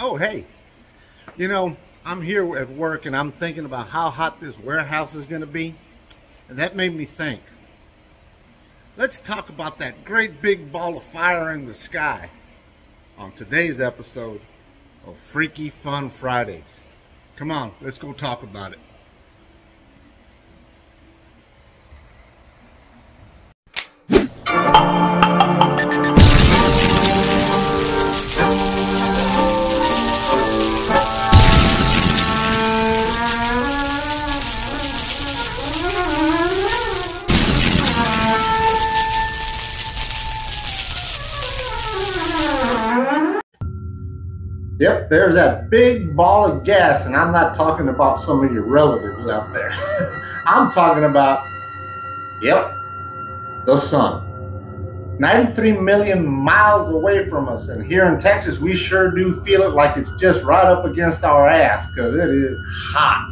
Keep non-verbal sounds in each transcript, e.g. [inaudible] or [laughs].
Oh, hey, you know, I'm here at work and I'm thinking about how hot this warehouse is going to be. And that made me think. Let's talk about that great big ball of fire in the sky on today's episode of Freaky Fun Fridays. Come on, let's go talk about it. Yep, there's that big ball of gas, and I'm not talking about some of your relatives out there. [laughs] I'm talking about, yep, the sun. 93 million miles away from us, and here in Texas, we sure do feel it like it's just right up against our ass because it is hot.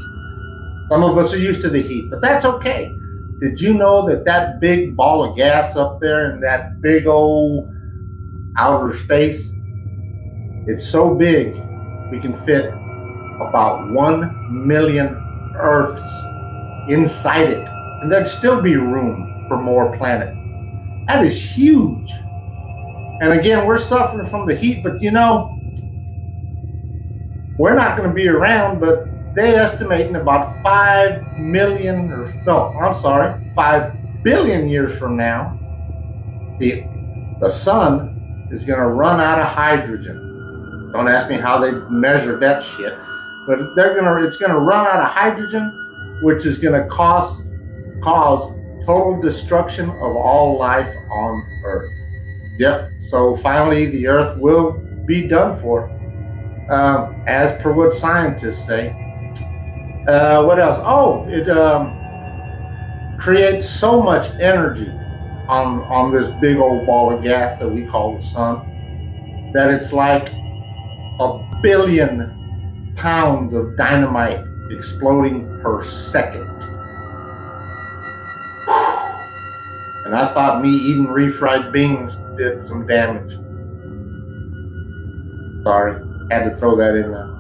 Some of us are used to the heat, but that's okay. Did you know that that big ball of gas up there in that big old outer space it's so big, we can fit about 1 million Earths inside it. And there'd still be room for more planets. That is huge. And again, we're suffering from the heat, but you know, we're not going to be around, but they estimate in about 5 million, or no, I'm sorry, 5 billion years from now, the, the sun is going to run out of hydrogen. Don't ask me how they measure that shit. But they're gonna it's gonna run out of hydrogen, which is gonna cause cause total destruction of all life on Earth. Yep. So finally, the Earth will be done for, uh, as per what scientists say. Uh, what else? Oh, it um, creates so much energy on on this big old ball of gas that we call the sun that it's like a billion pounds of dynamite exploding per second. And I thought me eating refried beans did some damage. Sorry, had to throw that in there.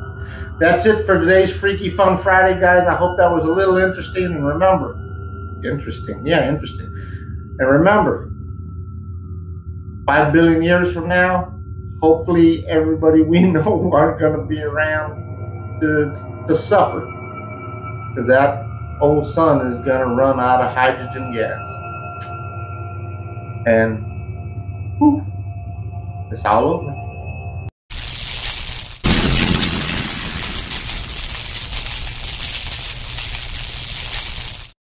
That's it for today's Freaky Fun Friday, guys. I hope that was a little interesting. And remember, interesting, yeah, interesting. And remember, five billion years from now, hopefully everybody we [laughs] know aren't going to be around to, to suffer because that old sun is going to run out of hydrogen gas and poof, it's all over.